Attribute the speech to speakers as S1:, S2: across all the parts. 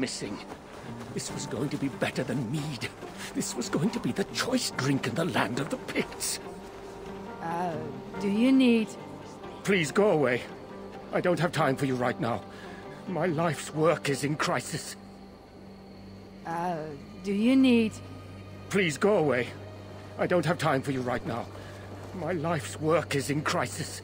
S1: missing. This was going to be better than mead. This was going to be the choice drink in the land of the Picts.
S2: Uh, do you need...
S1: Please go away. I don't have time for you right now. My life's work is in crisis.
S2: Uh, do you need...
S1: Please go away. I don't have time for you right now. My life's work is in crisis.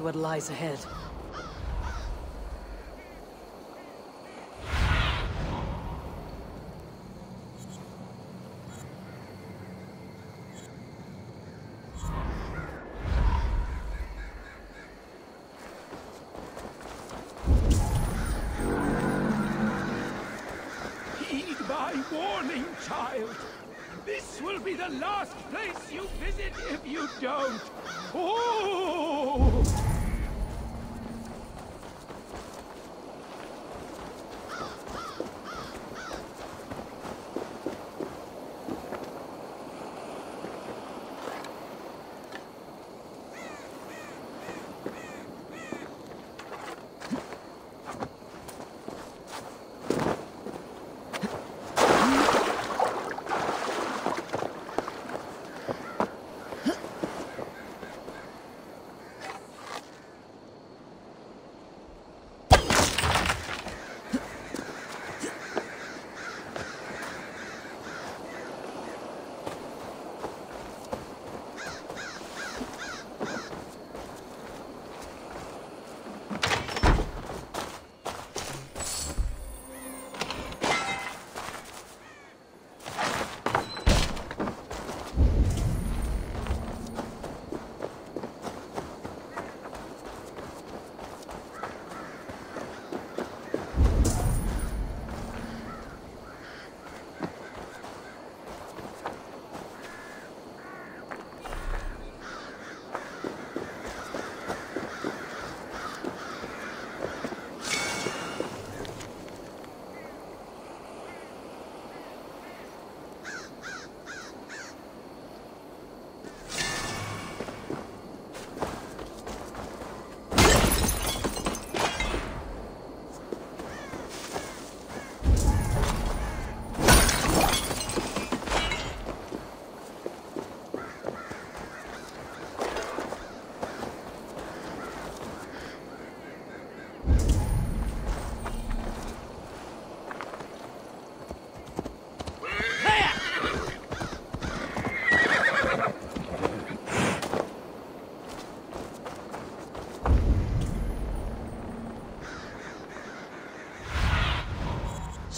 S3: What lies ahead.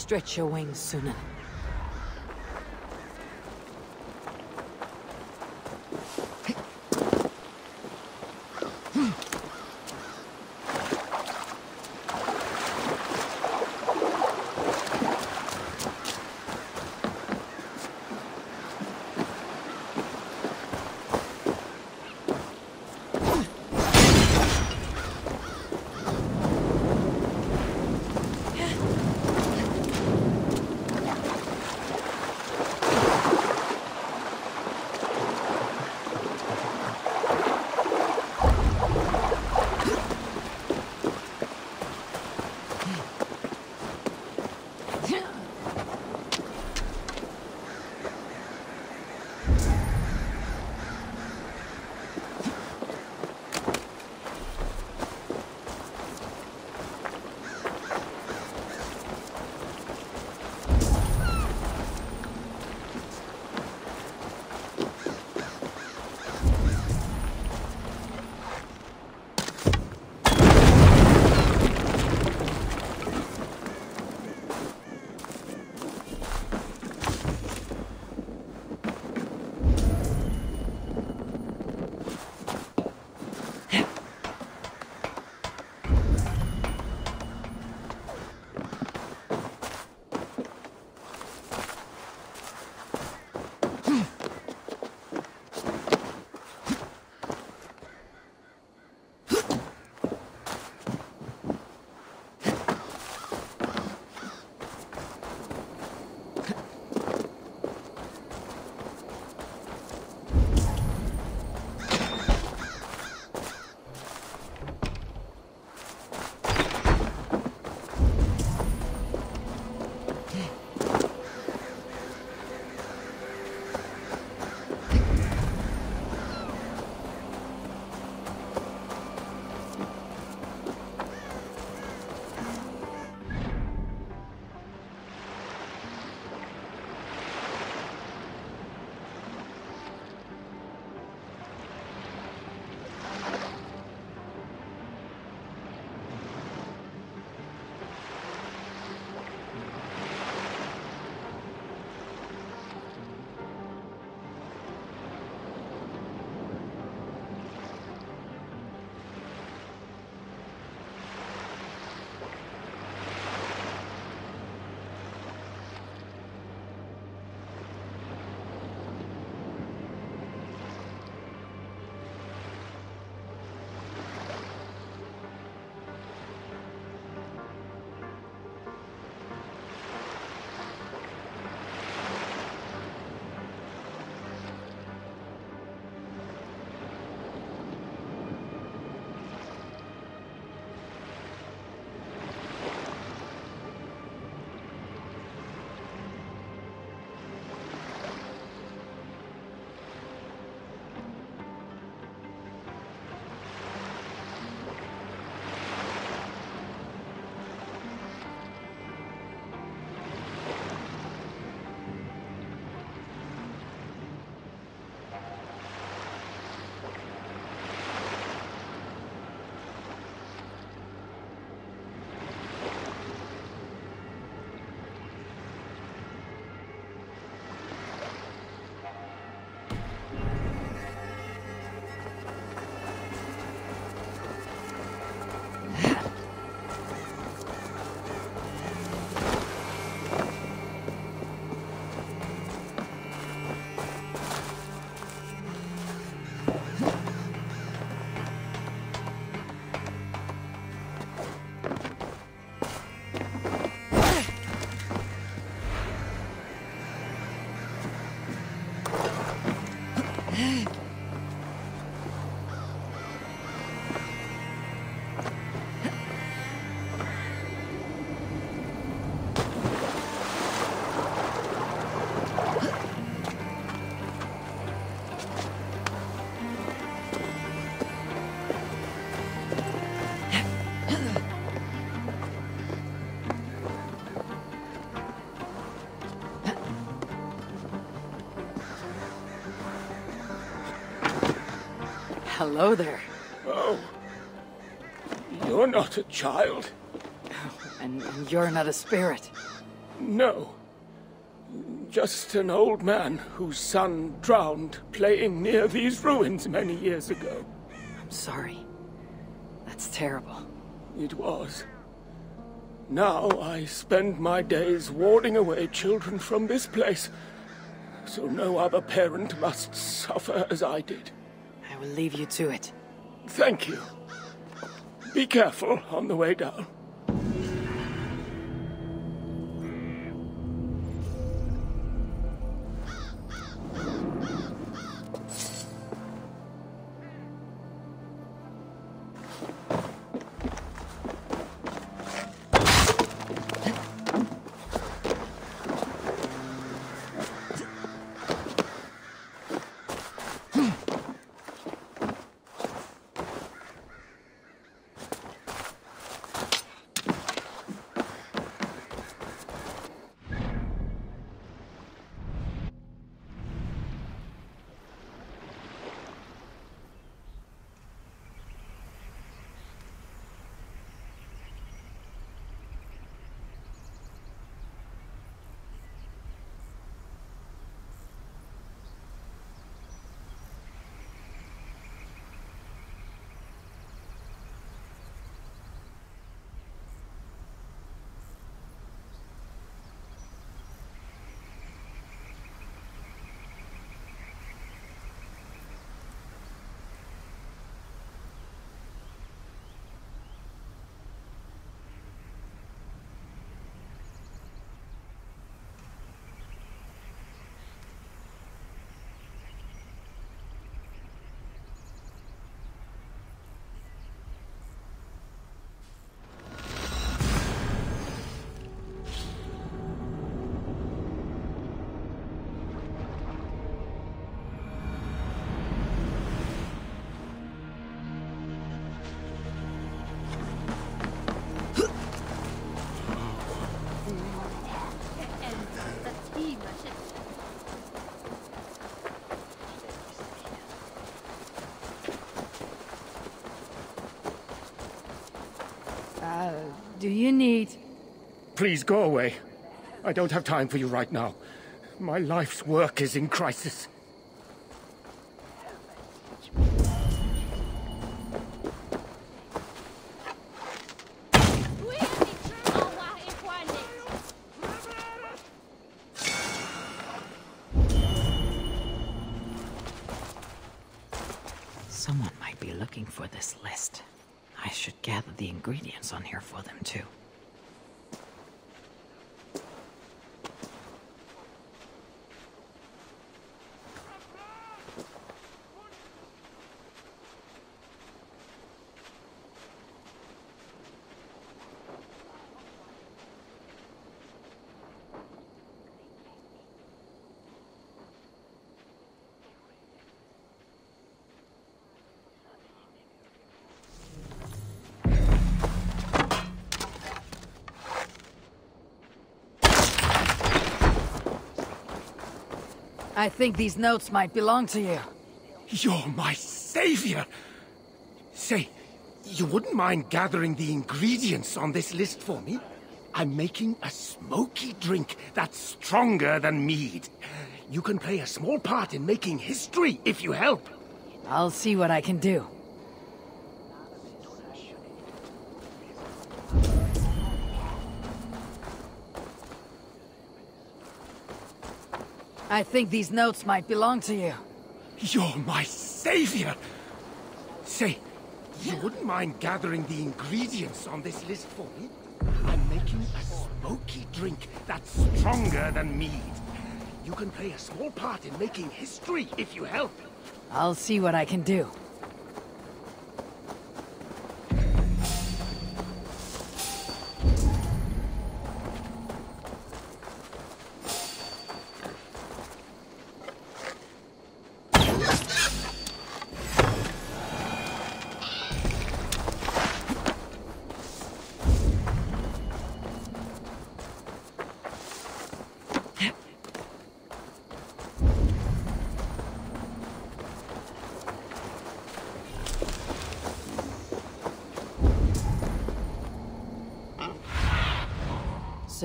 S3: Stretch your wings, Synin.
S2: Hello there.
S1: Oh. You're not a child.
S2: Oh, and, and you're not a spirit.
S1: No. Just an old man whose son drowned playing near these ruins many years ago.
S2: I'm sorry. That's terrible.
S1: It was. Now I spend my days warding away children from this place, so no other parent must suffer as I did.
S2: Will leave you to it.
S1: Thank you. Be careful on the way down.
S4: You need...
S1: Please go away. I don't have time for you right now. My life's work is in crisis.
S2: Someone might be looking for this list. I should gather the ingredients on here for them, too. I think these notes might belong to you.
S1: You're my savior! Say, you wouldn't mind gathering the ingredients on this list for me? I'm making a smoky drink that's stronger than mead. You can play a small part in making history if you help.
S2: I'll see what I can do. I think these notes might belong to you.
S1: You're my savior! Say, you wouldn't mind gathering the ingredients on this list for me? I'm making a smoky drink that's stronger than mead. You can play a small part in making history if you help.
S2: I'll see what I can do.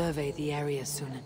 S2: Survey the area soon.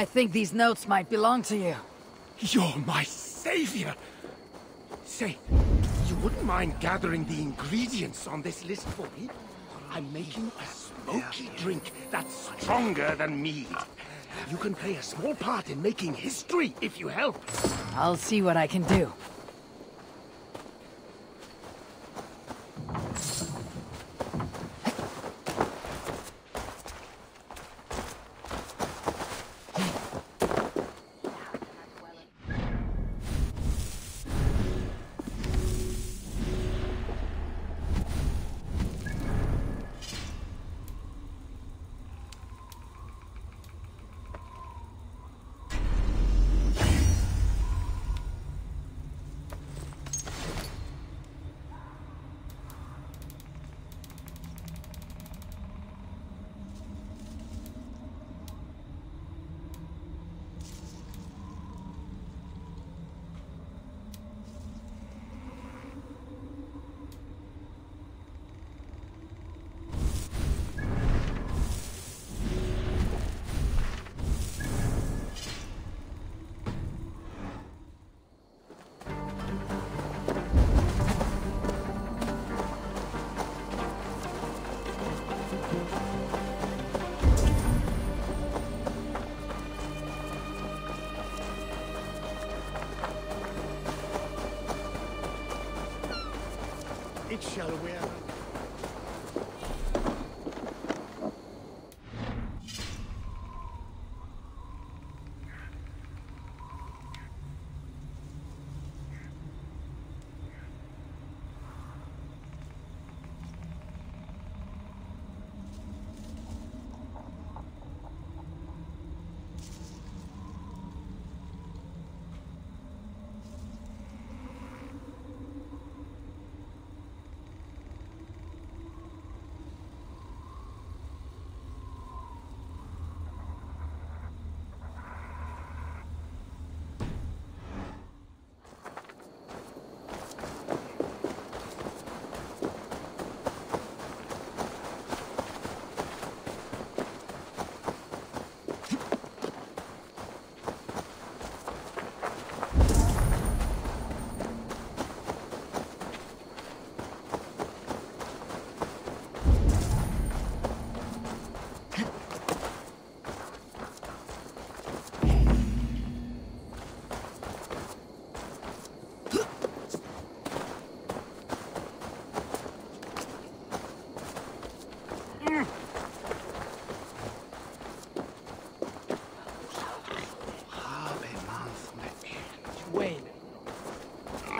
S2: I think these notes might belong to you.
S1: You're my savior! Say, you wouldn't mind gathering the ingredients on this list for me? I'm making a smoky drink that's stronger than mead. You can play a small part in making history if you help.
S2: I'll see what I can do.
S1: It shall wear.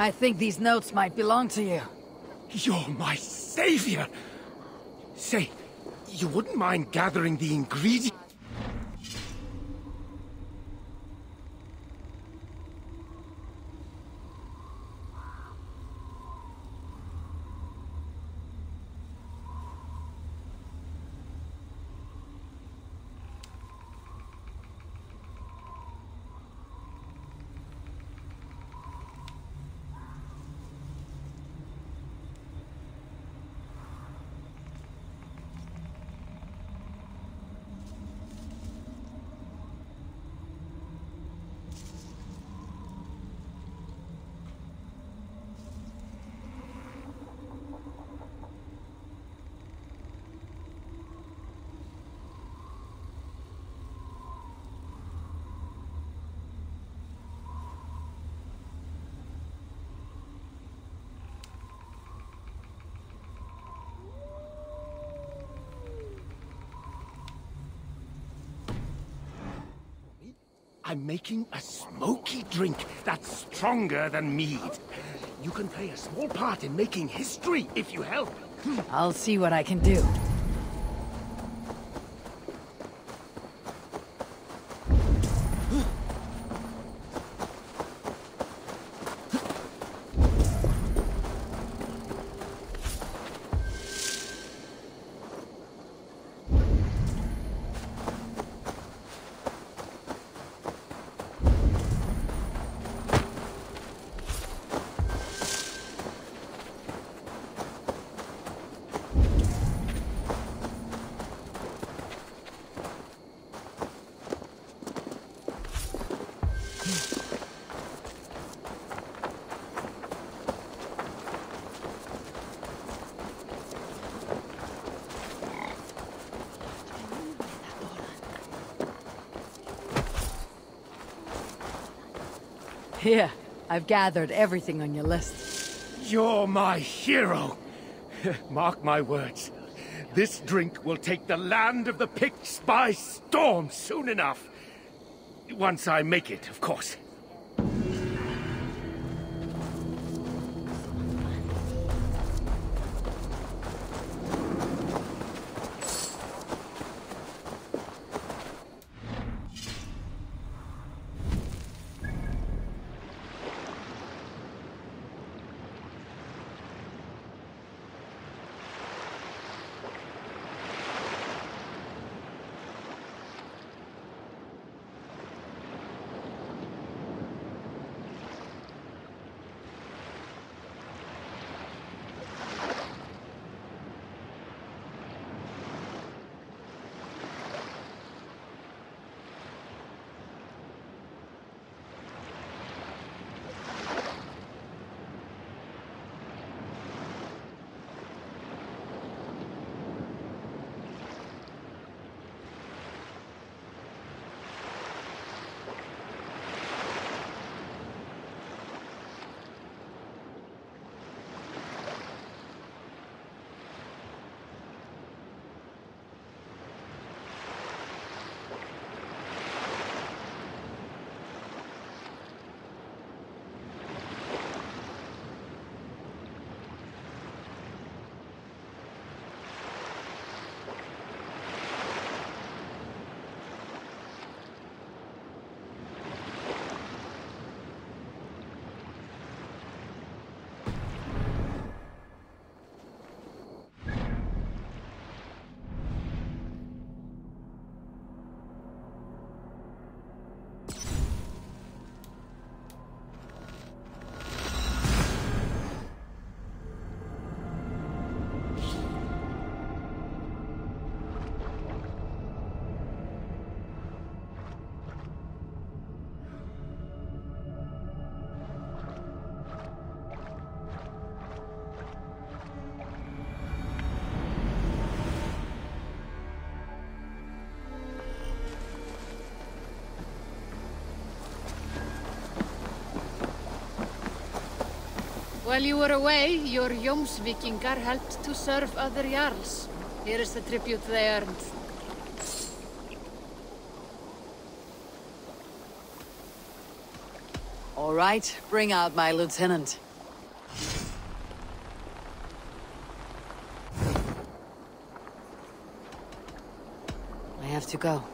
S2: I think these notes might belong to you.
S1: You're my savior! Say, you wouldn't mind gathering the ingredients? I'm making a smoky drink that's stronger than mead. You can play a small part in making history if you help.
S2: Hmm, I'll see what I can do. Here, I've gathered everything on your list.
S1: You're my hero. Mark my words. This drink will take the land of the Picts by storm soon enough. Once I make it, of course.
S5: While you were away, your Jomsvikingar helped to serve other Jarls. Here is the tribute they earned.
S2: All right, bring out my lieutenant. I have to go.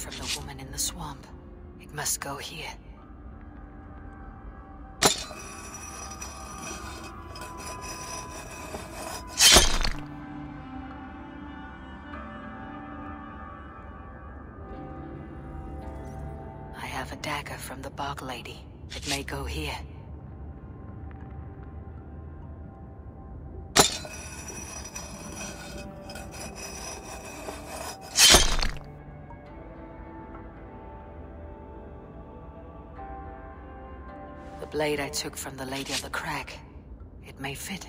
S2: From the woman in the swamp. It must go here. I have a dagger from the bog lady. It may go here. Blade I took from the Lady of the Crag. It may fit.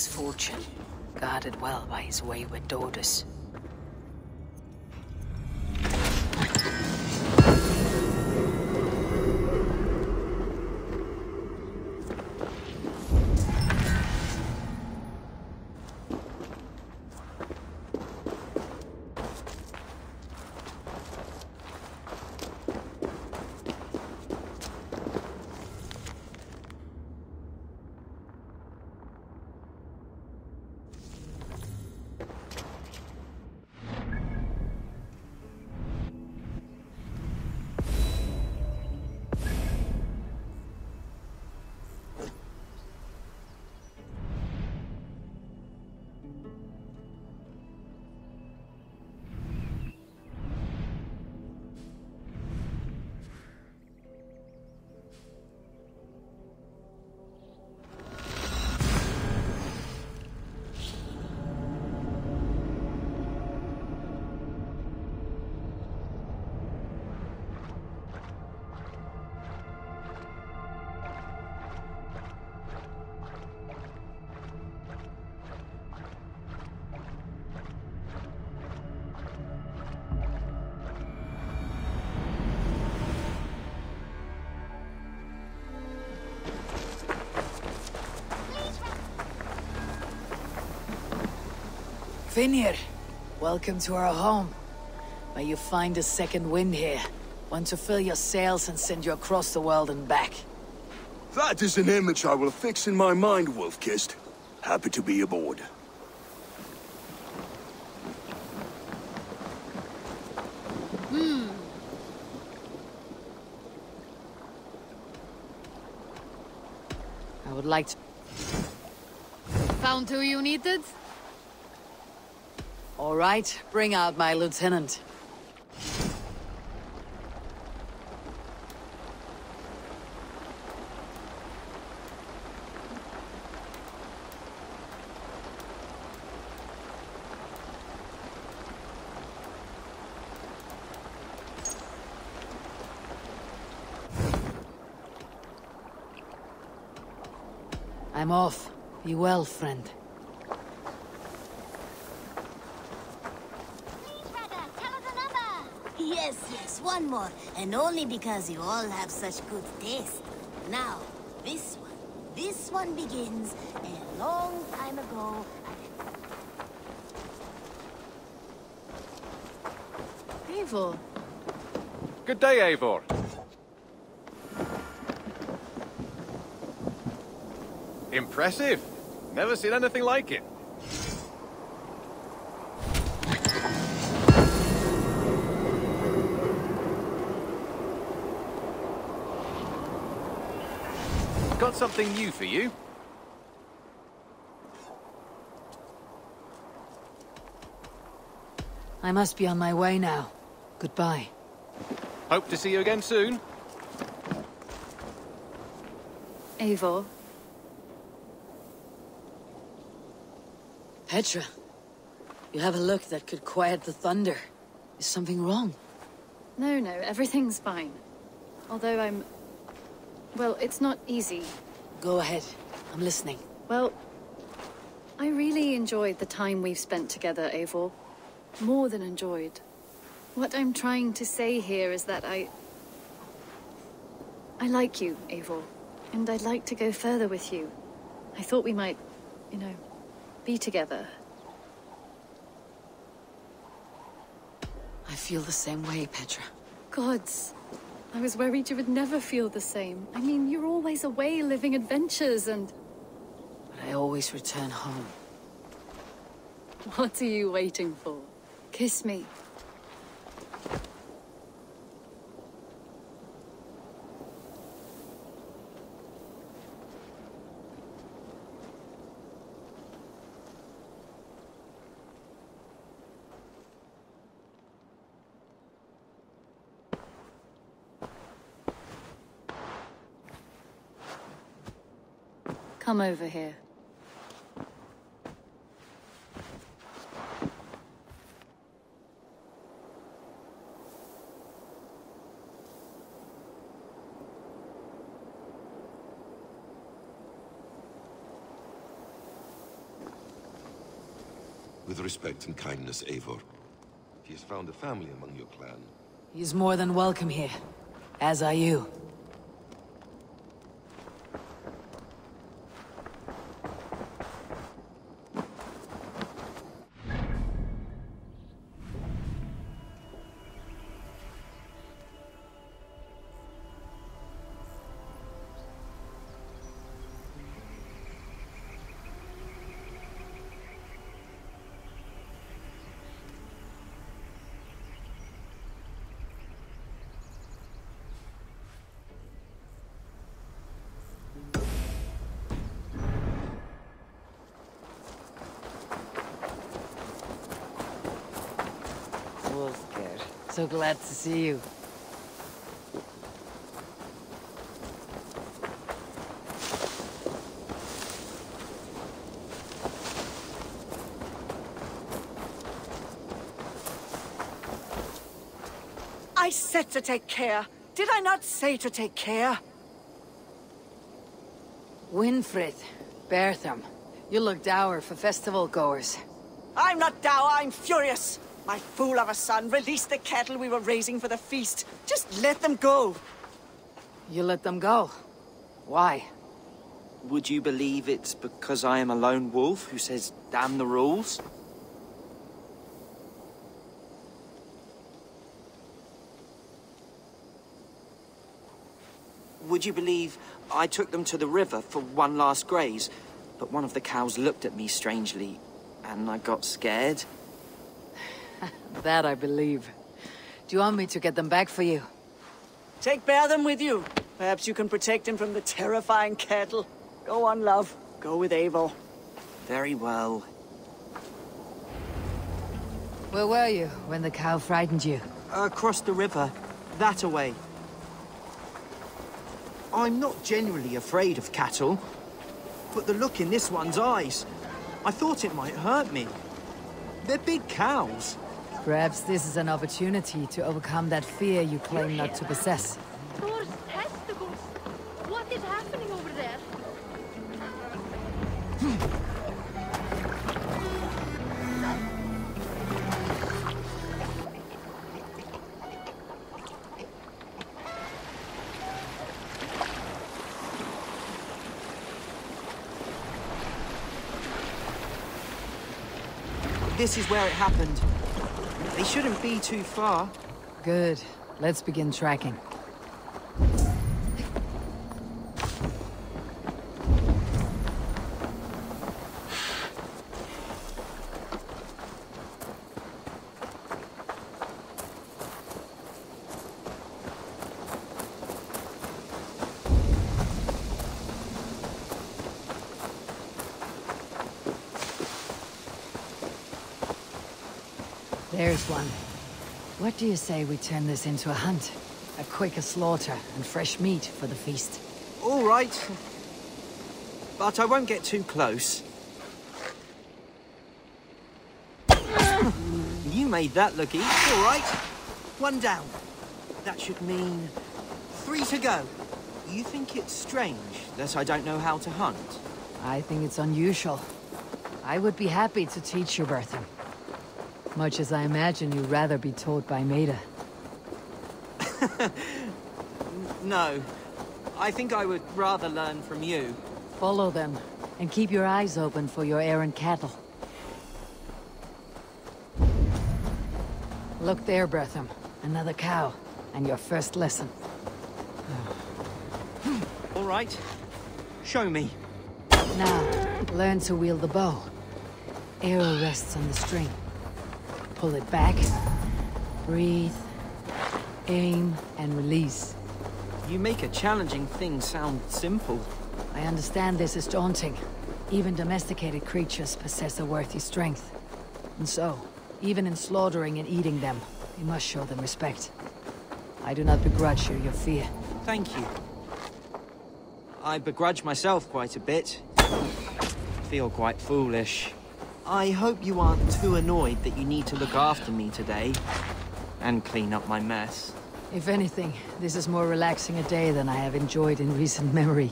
S2: A king's fortune, guarded well by his wayward daughters.
S6: Finir, welcome to our home.
S2: May you find a second wind here. One to fill your sails and send you across the world and back.
S7: That is an image I will fix in my mind, Wolf-Kissed. Happy to be aboard. Hmm.
S2: I would like to...
S8: Found who you needed?
S2: All right, bring out my lieutenant. I'm off. Be well, friend.
S9: brother, tell us another. Yes, yes, one more. And only because you all have such good taste. Now, this one. This one begins a long time ago.
S8: Eivor.
S10: Good day, Eivor. Impressive. Never seen anything like it. Something new for you.
S2: I must be on my way now. Goodbye.
S10: Hope to see you again soon.
S8: Eivor.
S2: Petra, you have a look that could quiet the thunder. Is something wrong?
S8: No, no, everything's fine. Although I'm... Well, it's not easy.
S2: Go ahead. I'm listening.
S8: Well, I really enjoyed the time we've spent together, Eivor. More than enjoyed. What I'm trying to say here is that I... I like you, Eivor. And I'd like to go further with you. I thought we might, you know, be together.
S2: I feel the same way, Petra.
S8: Gods. I was worried you would never feel the same. I mean, you're always away living adventures and...
S2: But I always return home.
S8: What are you waiting for? Kiss me. Come over here.
S11: With respect and kindness, Eivor. He has found a family among your clan.
S2: He is more than welcome here. As are you. So glad to see you.
S12: I said to take care. Did I not say to take care?
S2: Winfrith, Bertham. You look dour for festival goers.
S12: I'm not dour, I'm furious. My fool of a son release the cattle we were raising for the feast. Just let them go.
S2: You let them go? Why?
S13: Would you believe it's because I am a lone wolf who says damn the rules? Would you believe I took them to the river for one last graze, but one of the cows looked at me strangely, and I got scared?
S2: That I believe. Do you want me to get them back for you?
S12: Take Bertham with you. Perhaps you can protect him from the terrifying cattle. Go on, love. Go with Eivor.
S13: Very well.
S2: Where were you when the cow frightened you?
S13: Across the river. That away. I'm not generally afraid of cattle, but the look in this one's eyes, I thought it might hurt me. They're big cows.
S2: Perhaps this is an opportunity to overcome that fear you claim not to possess.
S14: Thor's testicles! What is happening over there?
S13: This is where it happened. They shouldn't be too far.
S2: Good. Let's begin tracking. There's one. What do you say we turn this into a hunt? A quicker slaughter and fresh meat for the feast.
S13: All right. But I won't get too close. you made that look easy. All right. One down. That should mean three to go. You think it's strange that I don't know how to hunt?
S2: I think it's unusual. I would be happy to teach you, Bertham. Much as I imagine you'd rather be taught by Maida.
S13: No. I think I would rather learn from you.
S2: Follow them, and keep your eyes open for your errant cattle. Look there, Bertham. Another cow, and your first lesson.
S13: All right. Show me.
S2: Now, learn to wield the bow. Arrow rests on the string. Pull it back. Breathe. Aim and release.
S13: You make a challenging thing sound simple.
S2: I understand this is daunting. Even domesticated creatures possess a worthy strength. And so, even in slaughtering and eating them, we must show them respect. I do not begrudge you your fear.
S13: Thank you. I begrudge myself quite a bit. Feel quite foolish. I hope you aren't too annoyed that you need to look after me today. And clean up my mess.
S2: If anything, this is more relaxing a day than I have enjoyed in recent memory.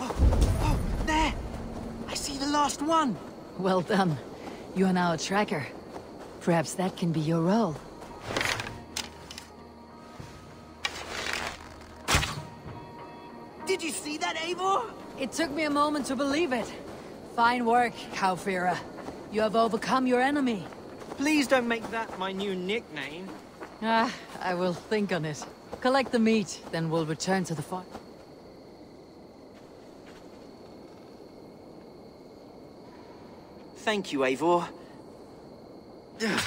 S13: Oh, oh there! I see the last one!
S2: Well done. You are now a tracker. Perhaps that can be your role. It took me a moment to believe it. Fine work, Kaufira. You have overcome your enemy.
S13: Please don't make that my new nickname.
S2: Ah, I will think on it. Collect the meat, then we'll return to the farm.
S13: Thank you, Eivor. Ugh.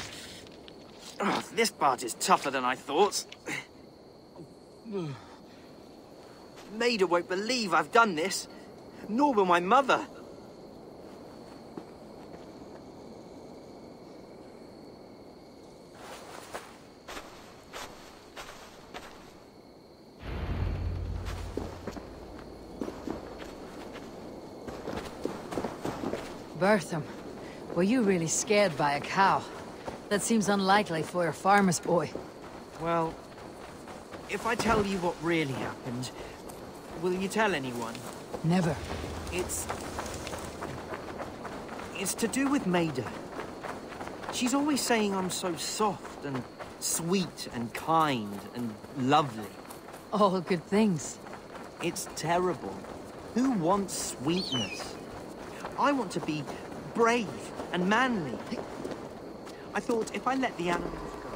S13: This part is tougher than I thought. Maida won't believe I've done this. Nor will my mother.
S2: Bertham, were you really scared by a cow? That seems unlikely for a farmer's boy.
S13: Well, if I tell you what really happened, will you tell anyone?
S2: Never.
S13: It's... It's to do with Maida. She's always saying I'm so soft and sweet and kind and lovely.
S2: All good things.
S13: It's terrible. Who wants sweetness? I want to be brave and manly. I thought if I let the animals go,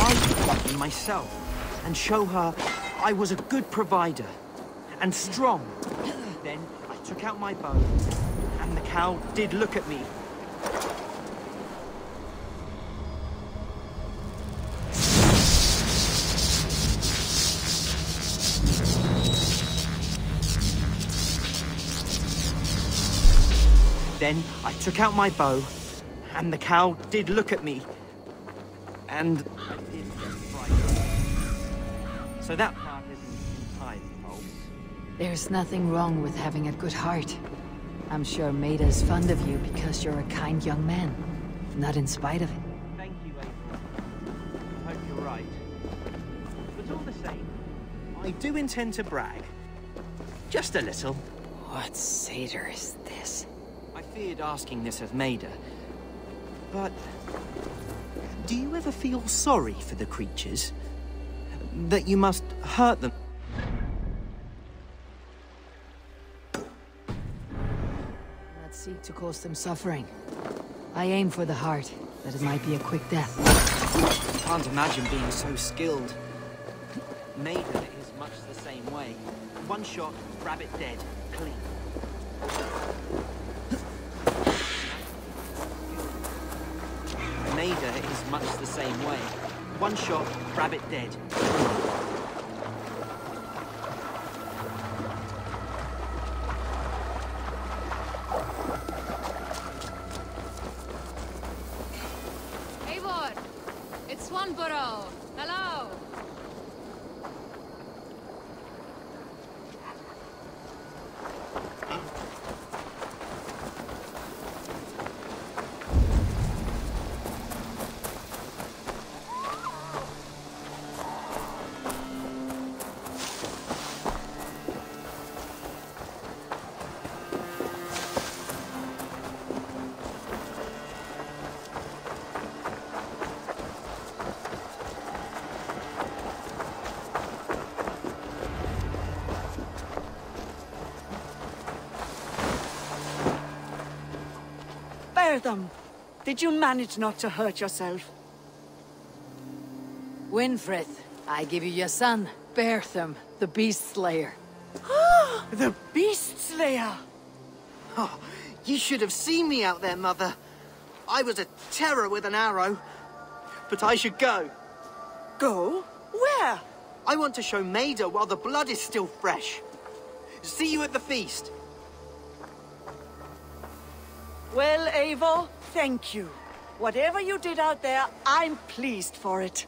S13: I could love them myself and show her I was a good provider and strong. Then I took out my bow, and the cow did look at me. Then I took out my bow, and the cow did look at me. And I did get frightened. So that
S2: There's nothing wrong with having a good heart. I'm sure Maida's fond of you because you're a kind young man. Not in spite of it.
S13: Thank you, April. I hope you're right. But all the same, I do intend to brag. Just a little.
S3: What satyr is this?
S13: I feared asking this of Maida. But... Do you ever feel sorry for the creatures? That you must hurt them?
S2: Cause them suffering. I aim for the heart, that it might be a quick death.
S13: I Can't imagine being so skilled. Maida is much the same way. One shot, rabbit dead, clean. Maida is much the same way. One shot, rabbit dead.
S12: Did you manage not to hurt yourself?
S2: Winfrith, I give you your son, Bertham, the Beast Slayer.
S12: the Beast Slayer!
S13: Oh, you should have seen me out there, Mother. I was a terror with an arrow. But I should go.
S12: Go? Where?
S13: I want to show Maida while the blood is still fresh. See you at the feast.
S12: Well, Eivor, thank you. Whatever you did out there, I'm pleased for it.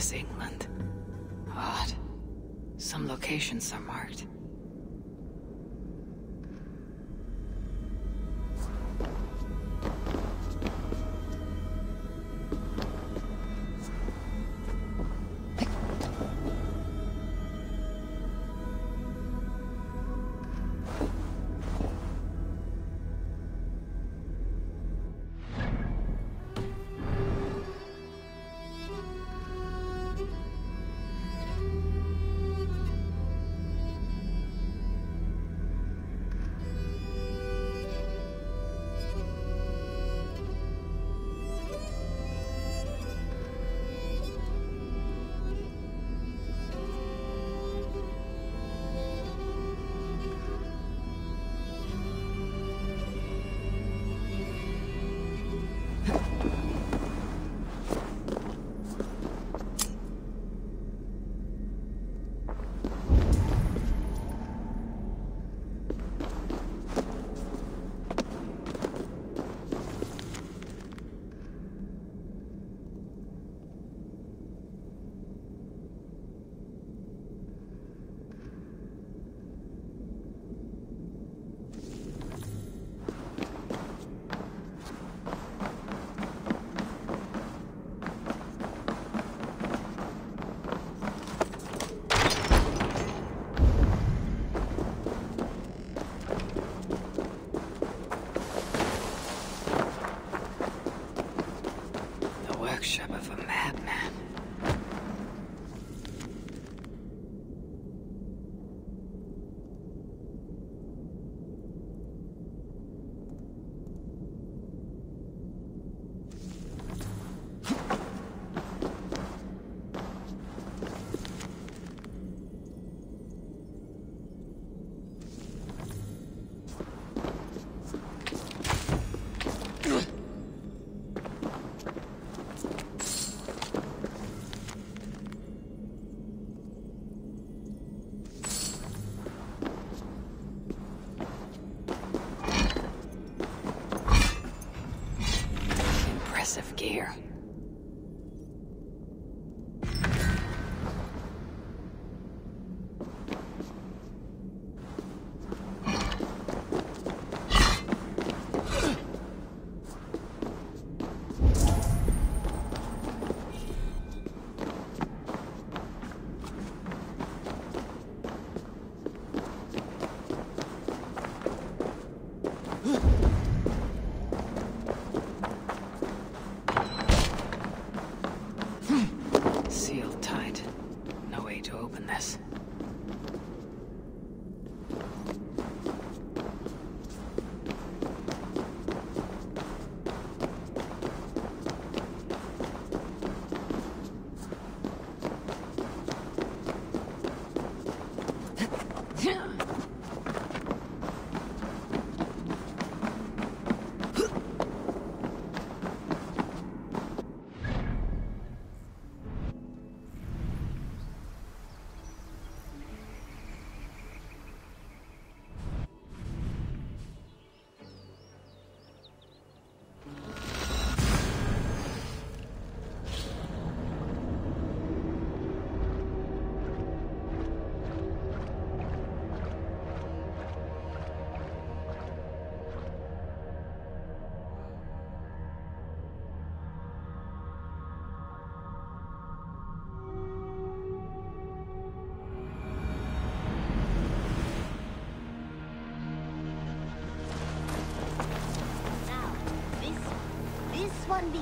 S2: Is England? Odd. Some locations are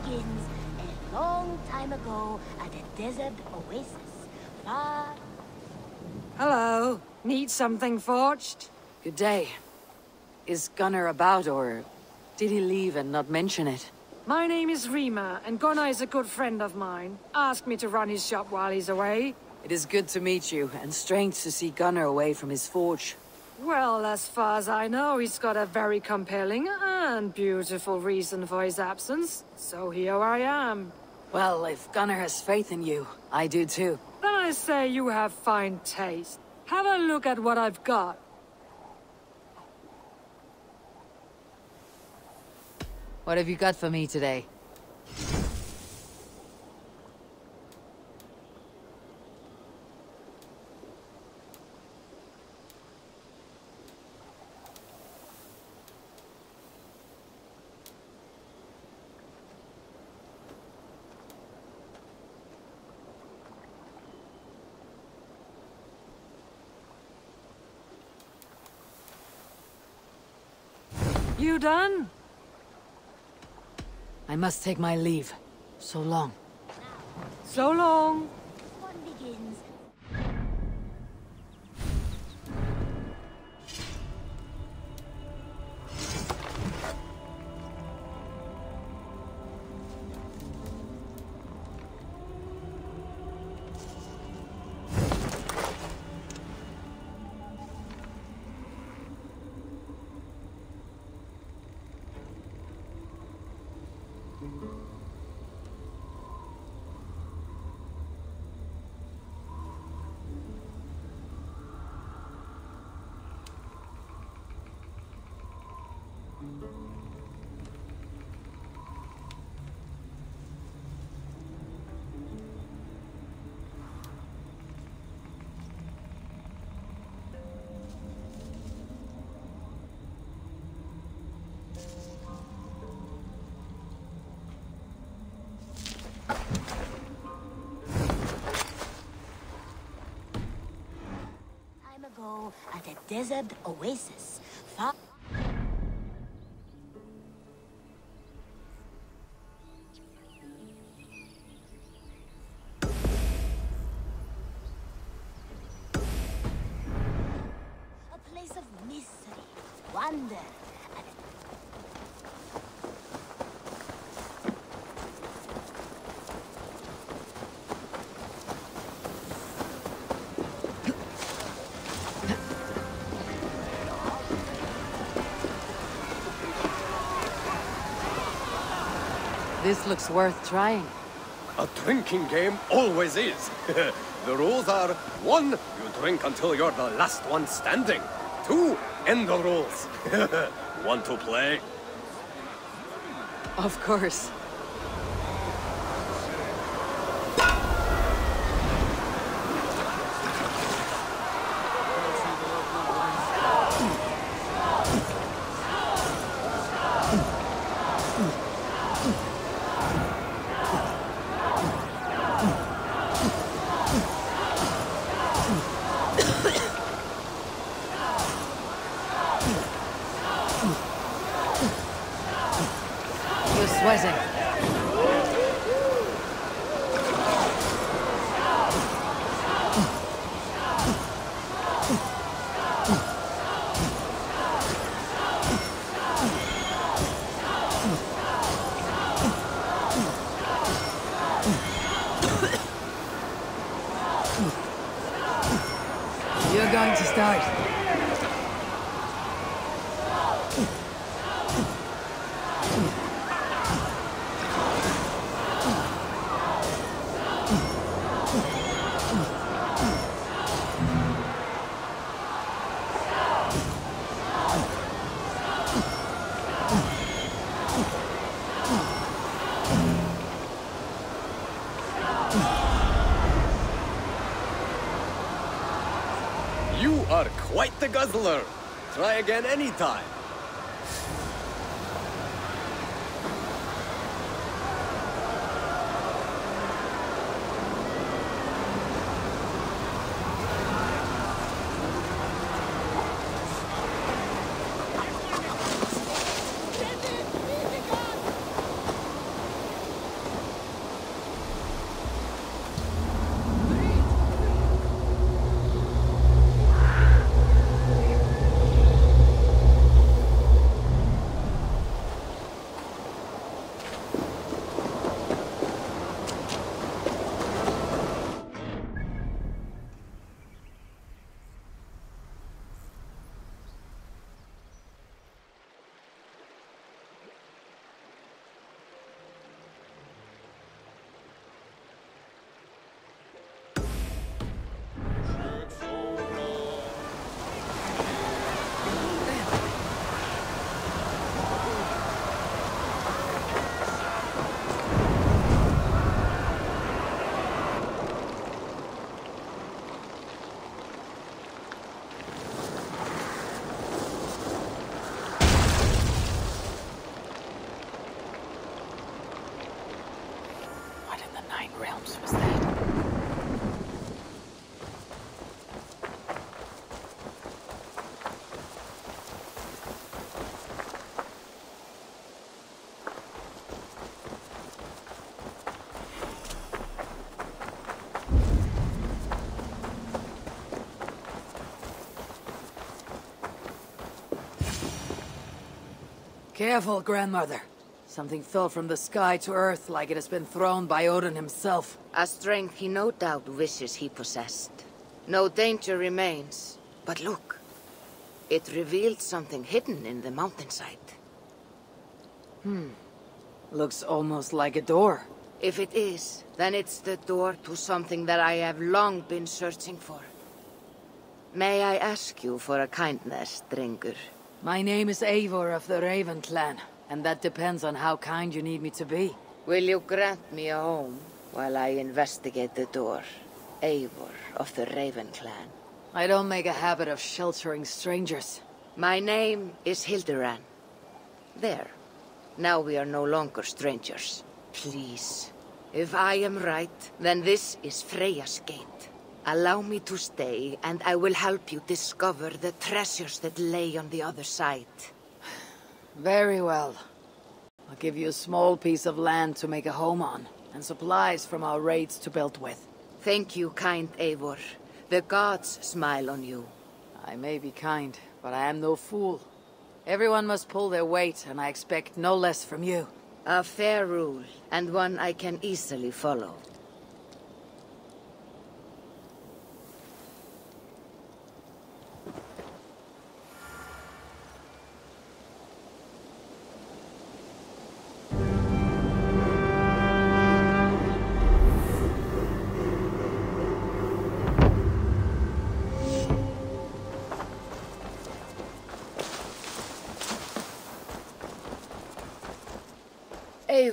S9: begins a long time ago at a desert oasis. Far
S15: Hello. Need something forged?
S2: Good day. Is Gunnar about, or did he leave and not mention it?
S15: My name is Rima, and Gunnar is a good friend of mine. Asked me to run his shop while he's away.
S2: It is good to meet you, and strange to see Gunnar away from his forge.
S15: Well, as far as I know, he's got a very compelling and beautiful reason for his absence. So here I am.
S2: Well, if Gunnar has faith in you, I do too.
S15: Then I say you have fine taste. Have a look at what I've got.
S2: What have you got for me today?
S15: You done?
S2: I must take my leave. So long.
S15: So long.
S9: At a desert oasis.
S2: Looks worth trying.
S16: A drinking game always is. the rules are one, you drink until you're the last one standing. Two, end the rules. Want to play?
S2: Of course. You're sweating. We're going to start.
S10: You are Try again anytime.
S3: What in the Nine Realms was that?
S2: Careful, grandmother. Something fell from the sky to earth like it has been thrown by Odin himself.
S17: A strength he no doubt wishes he possessed. No danger remains. But look. It revealed something hidden in the mountainside.
S2: Hmm. Looks almost like a door.
S17: If it is, then it's the door to something that I have long been searching for. May I ask you for a kindness, Drengr?
S2: My name is Eivor of the Raven Clan, and that depends on how kind you need me to be.
S17: Will you grant me a home while I investigate the door? Eivor of the Raven Clan.
S2: I don't make a habit of sheltering strangers.
S17: My name is Hilderan. There. Now we are no longer strangers. Please. If I am right, then this is Freya's gate. Allow me to stay, and I will help you discover the treasures that lay on the other side.
S2: Very well. I'll give you a small piece of land to make a home on, and supplies from our raids to build with.
S17: Thank you, kind Eivor. The gods smile on you.
S2: I may be kind, but I am no fool. Everyone must pull their weight, and I expect no less from you.
S17: A fair rule, and one I can easily follow.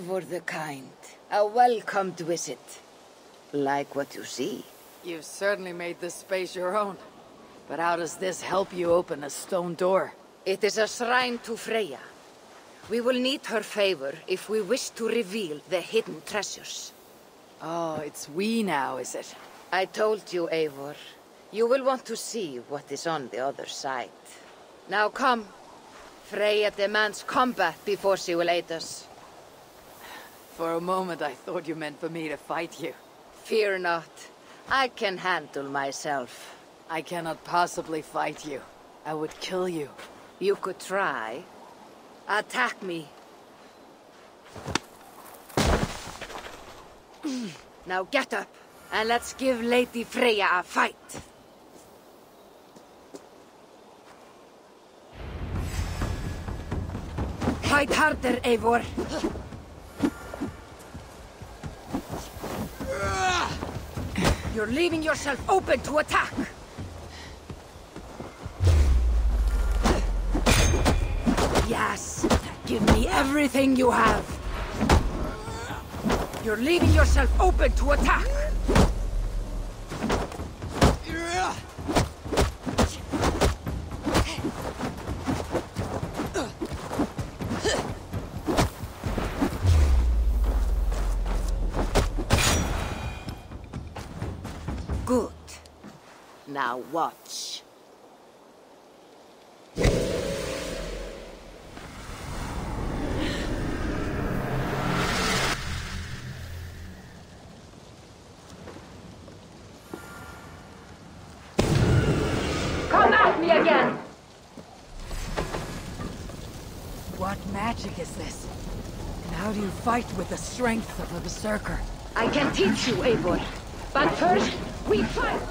S17: Eivor the Kind, a welcomed visit. Like what you see.
S2: You've certainly made this space your own. But how does this help you open a stone door?
S17: It is a shrine to Freya. We will need her favor if we wish to reveal the hidden treasures.
S2: Oh, it's we now, is it?
S17: I told you, Eivor. You will want to see what is on the other side. Now come. Freya demands combat before she will aid us.
S2: For a moment I thought you meant for me to fight you.
S17: Fear not. I can handle myself.
S2: I cannot possibly fight you. I would kill you.
S17: You could try. Attack me. now get up, and let's give Lady Freya a fight. Fight harder, Eivor. You're leaving yourself open to attack. Yes, give me everything you have. You're leaving yourself open to attack. Now watch.
S2: Come at me again! What magic is this? And how do you fight with the strength of a berserker?
S17: I can teach you, Eivor. But first, we fight!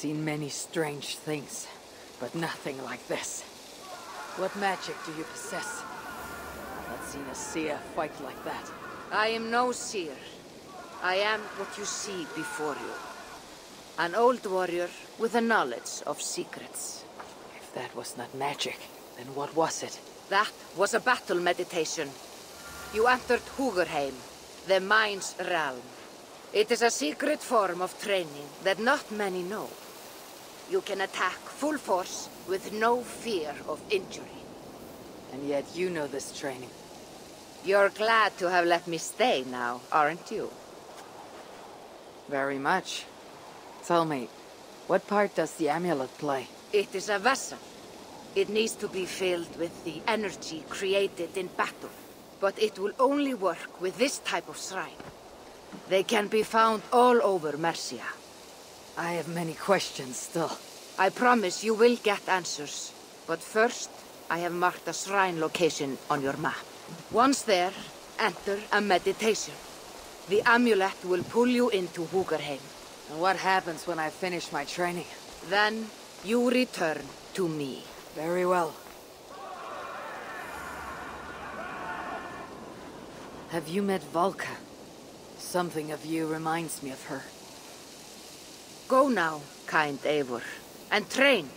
S2: Seen many strange things, but nothing like this. What magic do you possess? I've not seen a seer fight like that.
S17: I am no seer. I am what you see before you. An old warrior with a knowledge of secrets.
S2: If that was not magic, then what was it?
S17: That was a battle meditation. You entered Hugrheim, the mind's realm. It is a secret form of training that not many know. You can attack full force with no fear of injury.
S2: And yet you know this training.
S17: You're glad to have let me stay now, aren't you?
S2: Very much. Tell me, what part does the amulet play?
S17: It is a vessel. It needs to be filled with the energy created in battle. But it will only work with this type of shrine. They can be found all over Mercia.
S2: I have many questions still.
S17: I promise you will get answers. But first, I have marked a shrine location on your map. Once there, enter a meditation. The amulet will pull you into Hugrheim.
S2: And what happens when I finish my training?
S17: Then you return to me.
S2: Very well. Have you met Valka? Something of you reminds me of her.
S17: Go now, kind Eivor, and train.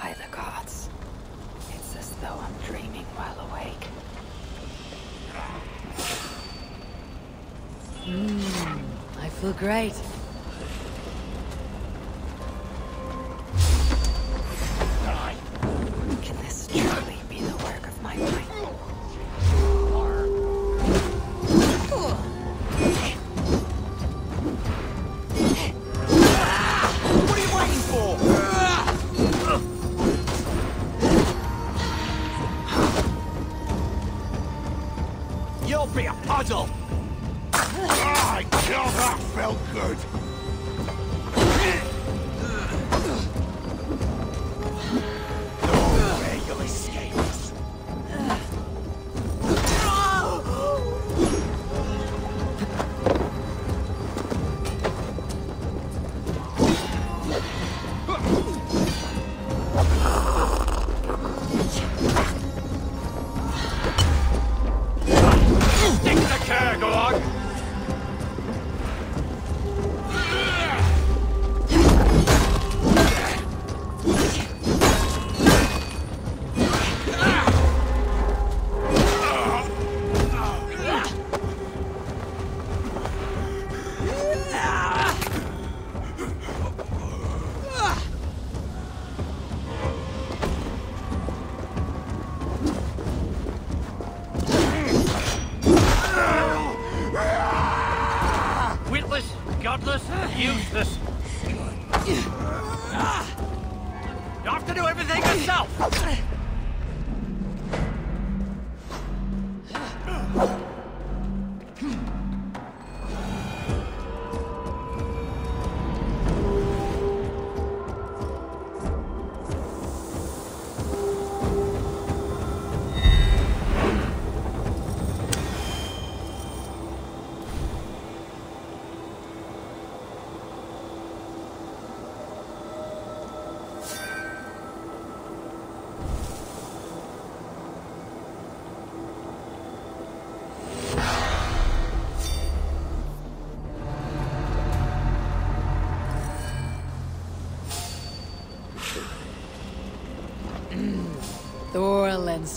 S17: by the gods.
S2: It's as though I'm dreaming while awake.
S3: Mmm, I feel great.
S18: Puddle.
S19: Ah, God, that felt good.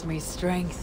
S3: Thor me strength.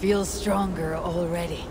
S3: Feel stronger already.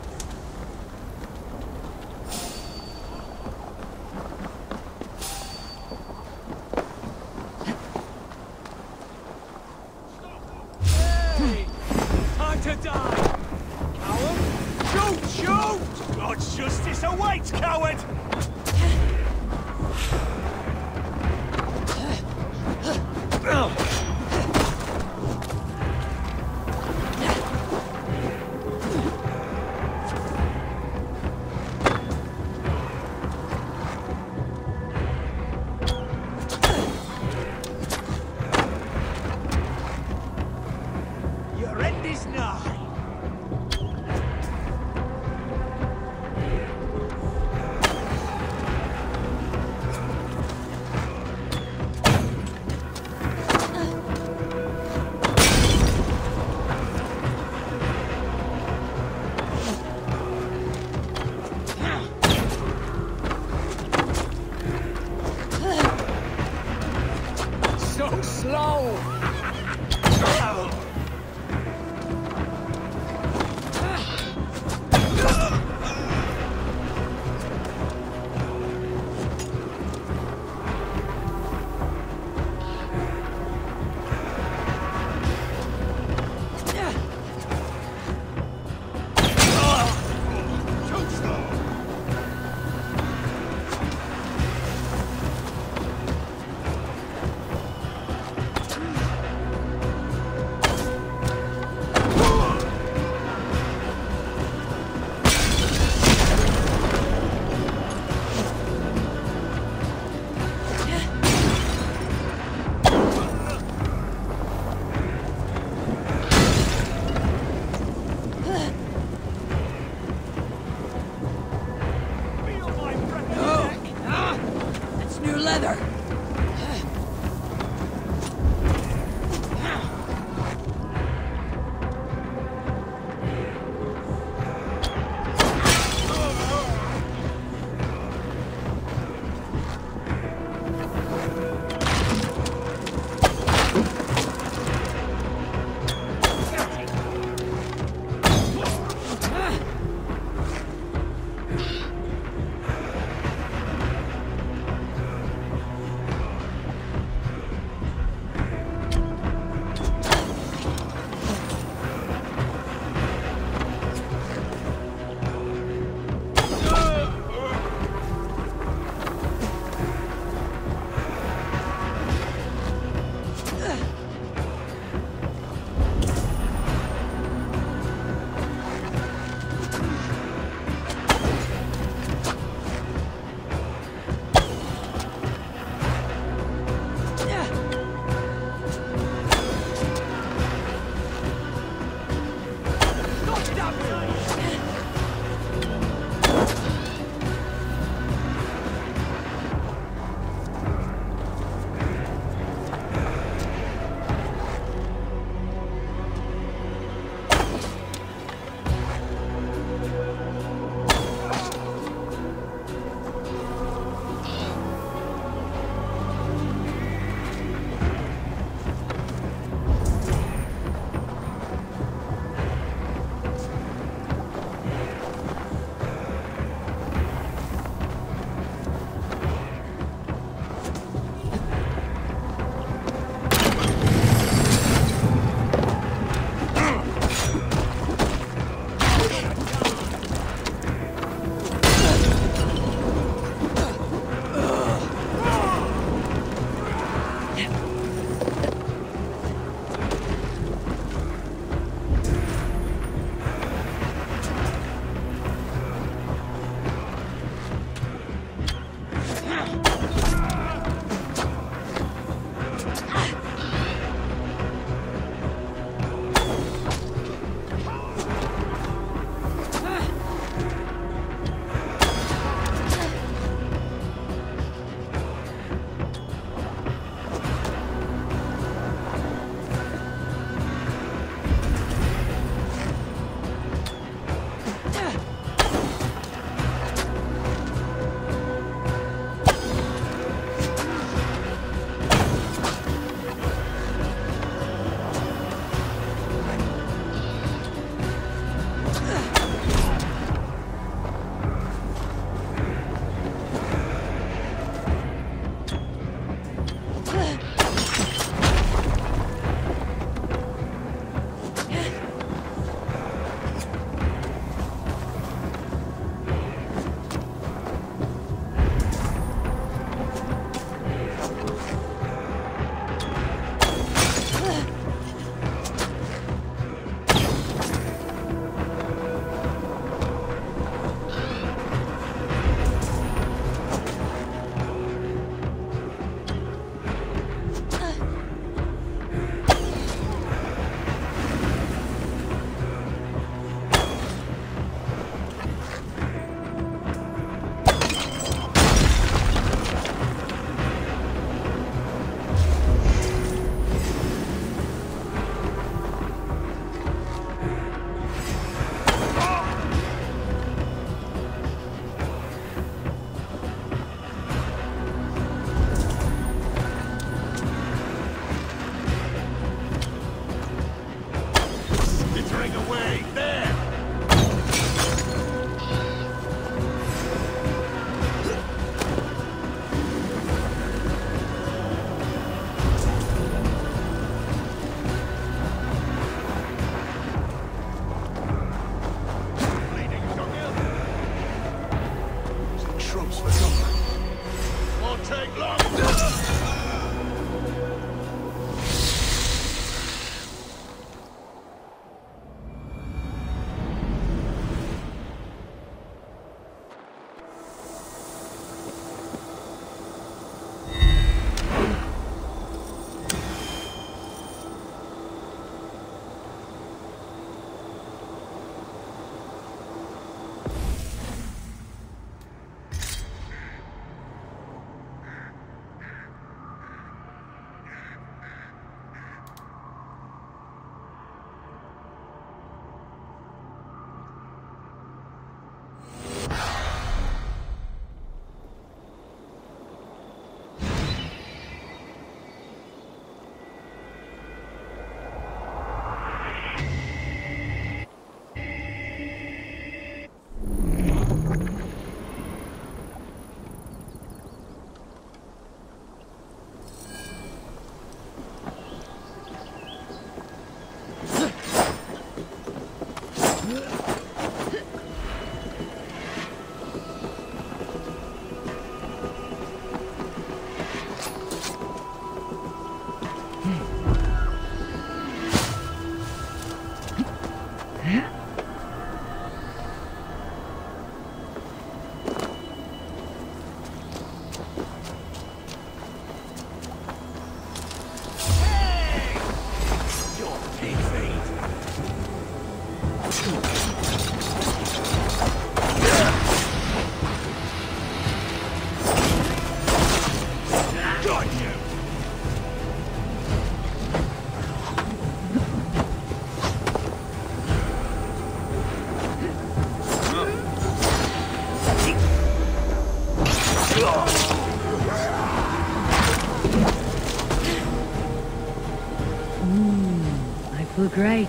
S3: Great.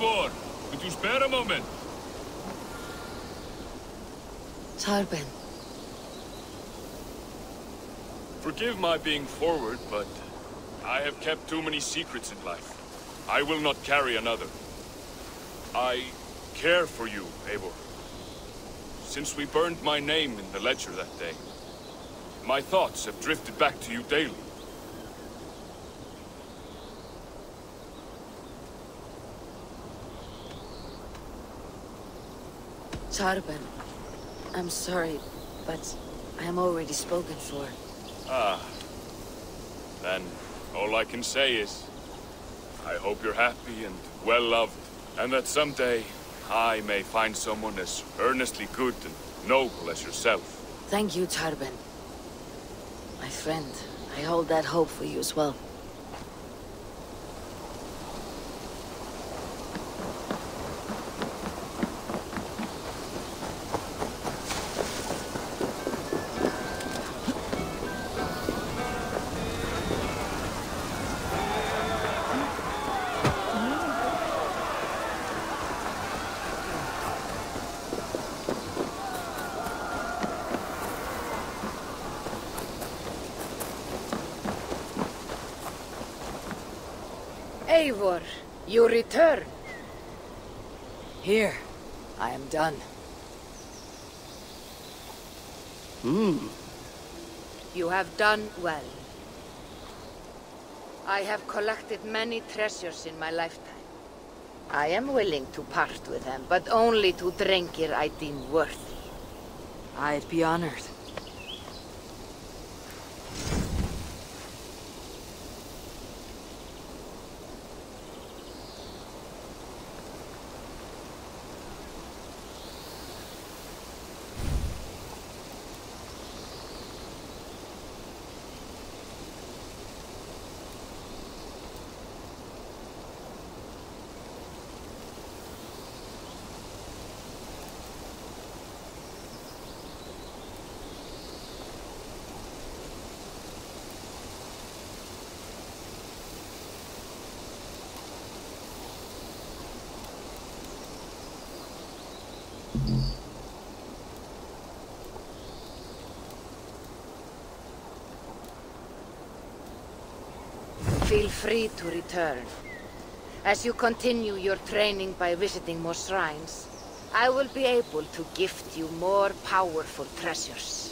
S20: Eivor, could you spare a moment?
S17: Tarben,
S20: Forgive my being forward, but I have kept too many secrets in life. I will not carry another. I care for you, Eivor. Since we burned my name in the ledger that day, my thoughts have drifted back to you daily.
S17: Tarben, I'm sorry, but I am already spoken for.
S20: Ah. Then, all I can say is, I hope you're happy and well-loved, and that someday I may find someone as earnestly good and noble as yourself.
S17: Thank you, Tarben. My friend, I hold that hope for you as well.
S2: Done
S17: well. I have collected many treasures in my lifetime. I am willing to part with them, but only to Drengir I deem worthy.
S2: I'd be honored.
S17: Feel free to return. As you continue your training by visiting more shrines, I will be able to gift you more powerful treasures.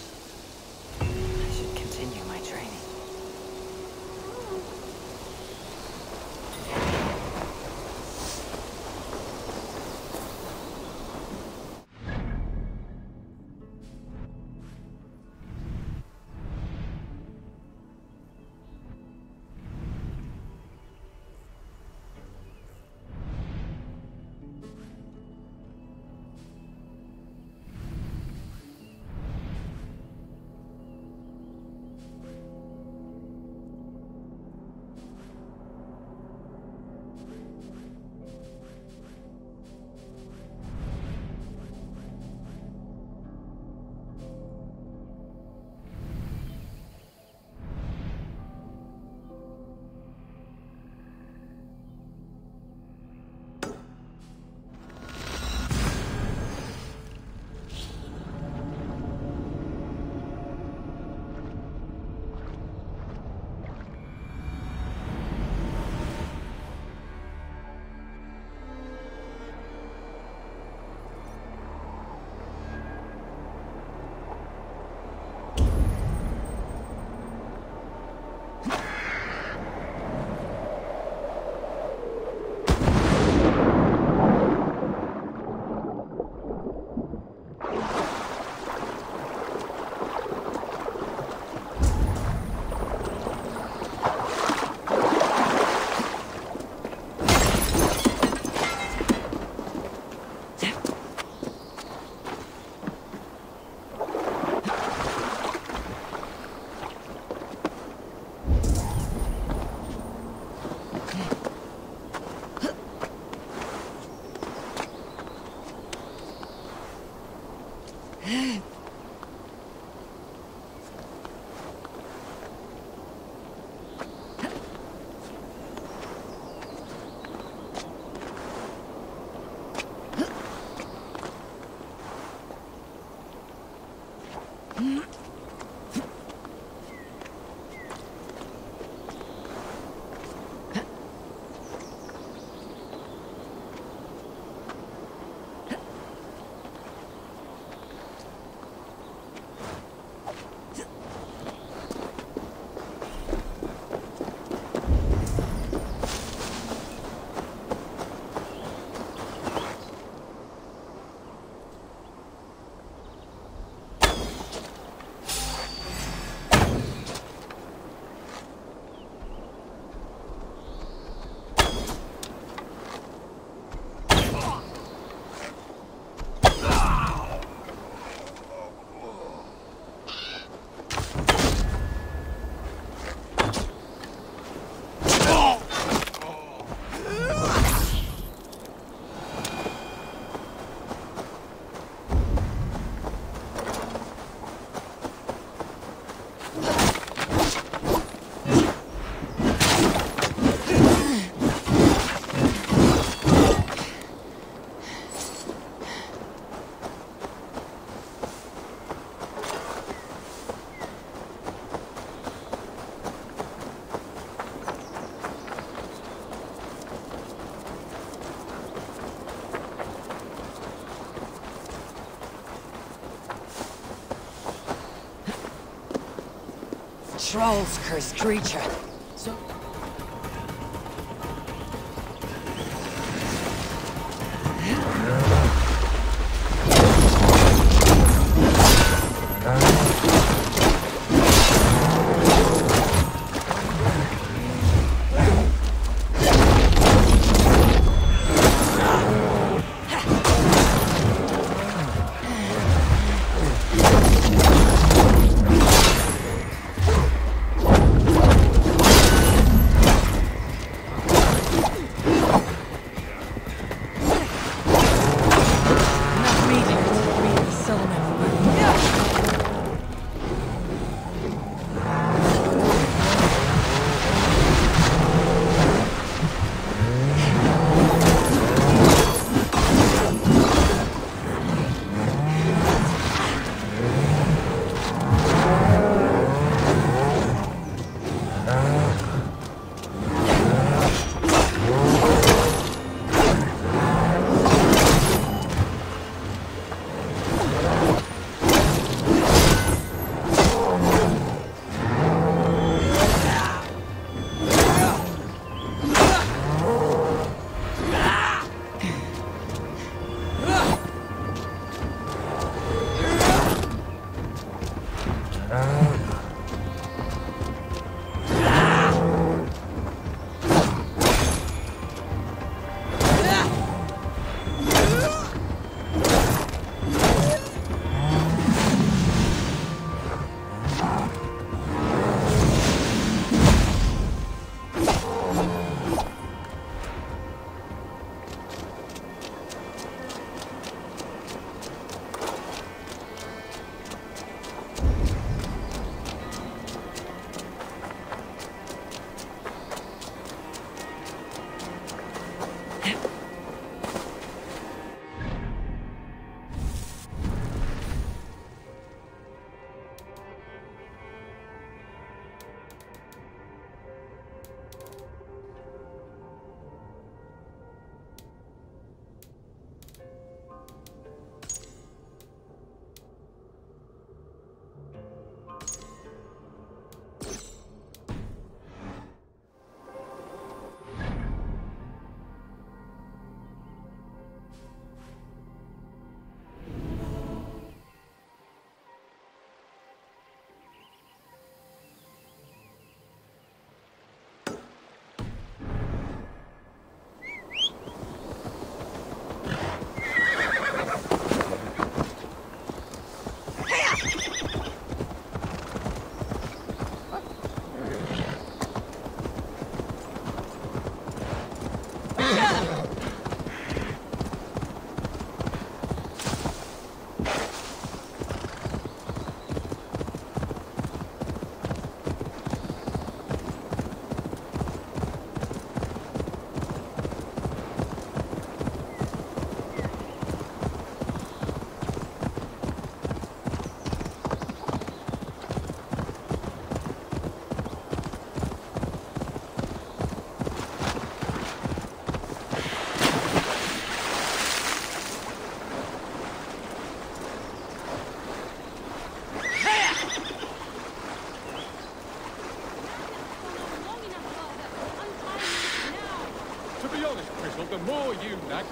S2: Trolls, cursed creature.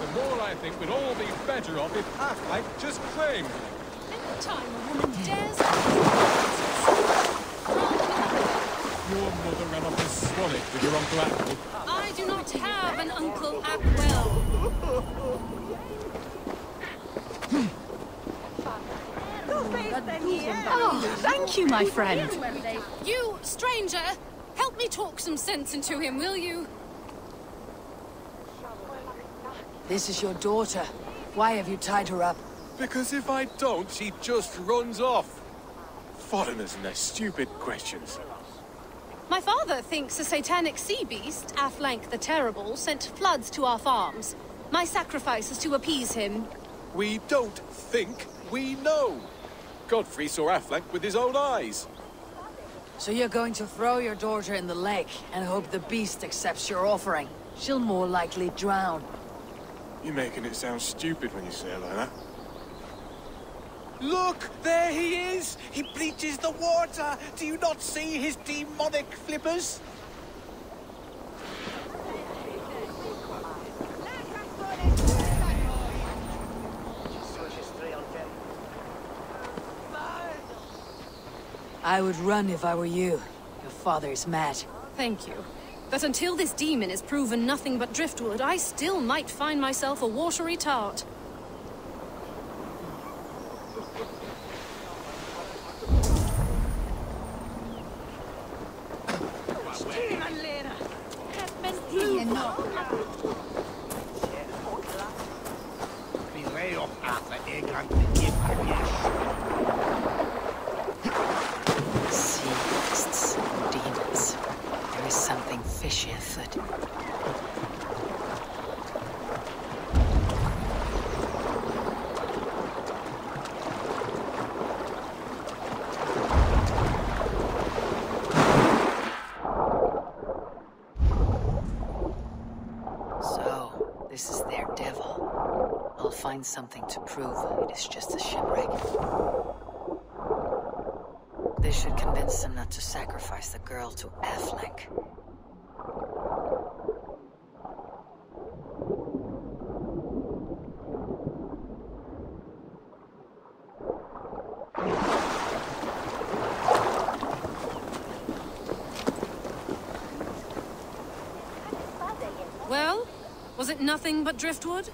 S2: The
S16: more I think we'd all be better off if Half-Life just claimed.
S14: Any time a woman dares...
S16: Your mother ran off to Swanwick with your Uncle Apple.
S14: I do not have an Uncle Ackwell.
S2: Oh, thank you, my friend.
S14: You, stranger, help me talk some sense into him, will you?
S2: This is your daughter. Why have you tied her up?
S16: Because if I don't, she just runs off. Foreigners and their stupid questions.
S14: My father thinks a satanic sea beast, Aflank the Terrible, sent floods to our farms. My sacrifice is to appease him.
S16: We don't think, we know. Godfrey saw Affleck with his own eyes.
S2: So you're going to throw your daughter in the lake and hope the beast accepts your offering? She'll more likely drown.
S16: You're making it sound stupid when you say it like that.
S21: Look, there he is! He bleaches the water! Do you not see his demonic flippers?
S2: I would run if I were you. Your father is mad.
S14: Thank you. But until this demon is proven nothing but driftwood, I still might find myself a watery tart.
S3: Sea beasts and demons. There is something fishy afoot. So, this is their devil. I'll find something to prove it is just a shipwreck. This should convince them not to sacrifice the girl to Affleck.
S14: Well, was it nothing but driftwood?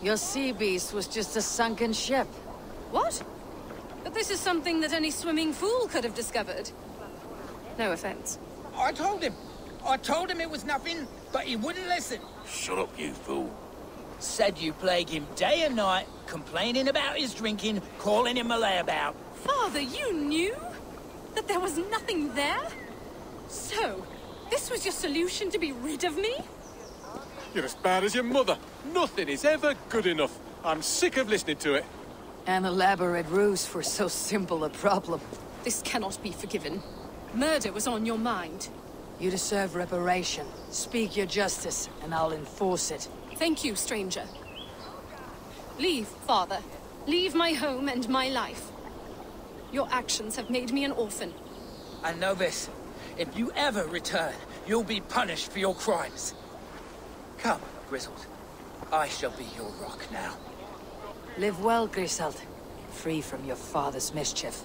S2: Your sea beast was just a sunken ship.
S14: What? But this is something that any swimming fool could have discovered. No offense.
S19: I told him. I told him it was nothing, but he wouldn't listen.
S21: Shut up, you fool.
S19: Said you plague him day and night, complaining about his drinking, calling him a layabout.
S14: Father, you knew? That there was nothing there? So, this was your solution to be rid of me?
S16: You're as bad as your mother. Nothing is ever good enough. I'm sick of listening to it.
S2: An elaborate ruse for so simple a problem.
S14: This cannot be forgiven. Murder was on your mind.
S2: You deserve reparation. Speak your justice, and I'll enforce it.
S14: Thank you, stranger. Leave, father. Leave my home and my life. Your actions have made me an orphan.
S19: I know this. If you ever return, you'll be punished for your crimes. Come, Grizzled. I shall be your rock now.
S2: Live well, Griselt. Free from your father's mischief.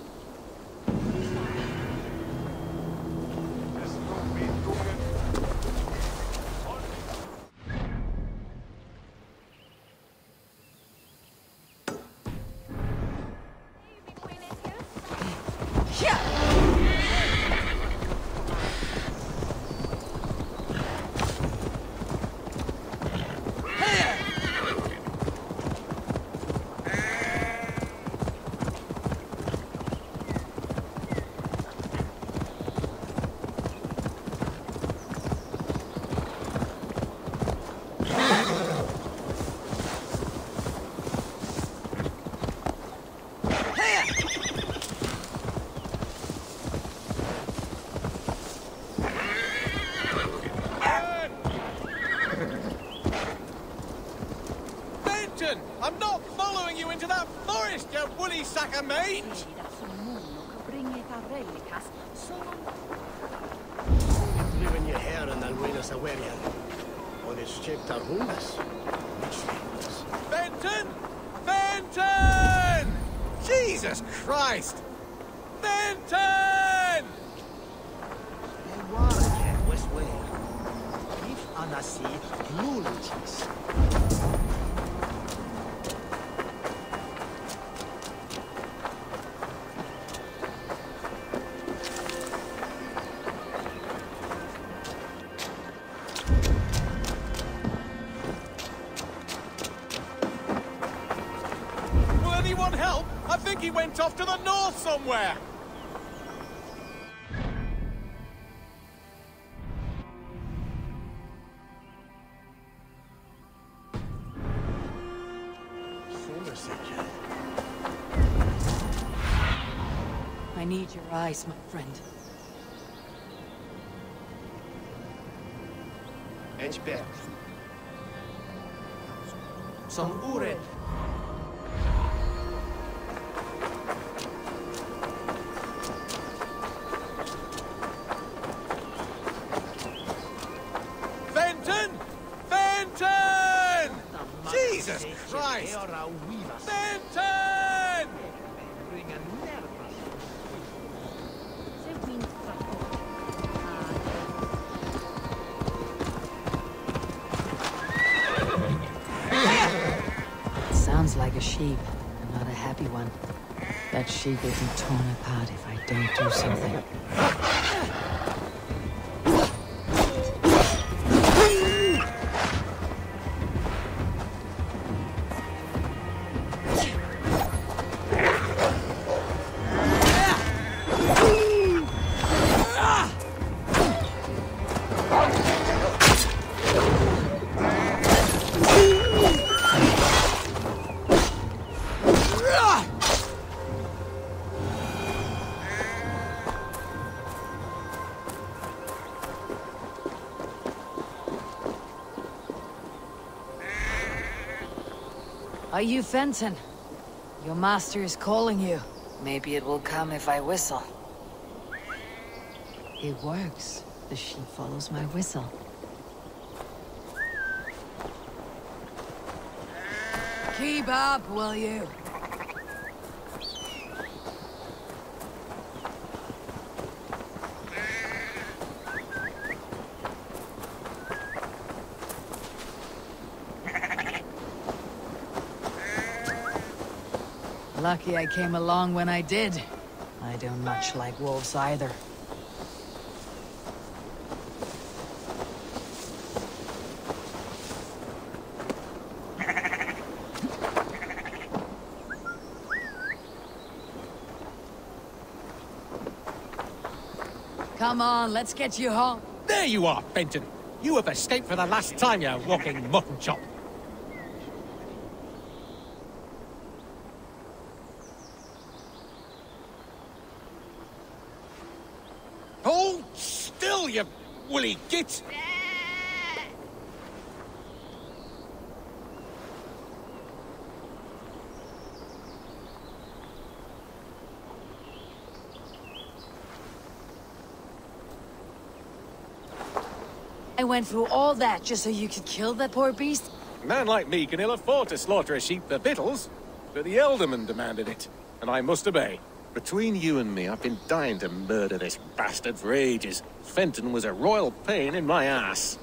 S16: He went off to the north somewhere!
S2: I need your eyes, my friend.
S21: Edgebert. Some oret.
S2: Sheep, not a happy one. That sheep will be torn apart if I don't do something. You Fenton? Your master is calling you.
S3: Maybe it will come if I whistle.
S2: It works. The sheep follows my whistle. Keep up, will you? Lucky I came along when I did. I don't much like wolves either. Come on, let's get you home.
S16: There you are, Benton. You have escaped for the last time, you walking mutton chop. Hold still, you woolly git!
S2: I went through all that just so you could kill that poor beast?
S16: A man like me can ill afford to slaughter a sheep for victuals, but the Ealdorman demanded it, and I must obey. Between you and me, I've been dying to murder this bastard for ages. Fenton was a royal pain in my ass.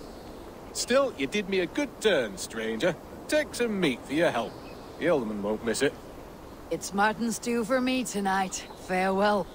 S16: Still, you did me a good turn, stranger. Take some meat for your help. The Ealdorman won't miss it.
S2: It's mutton stew for me tonight. Farewell.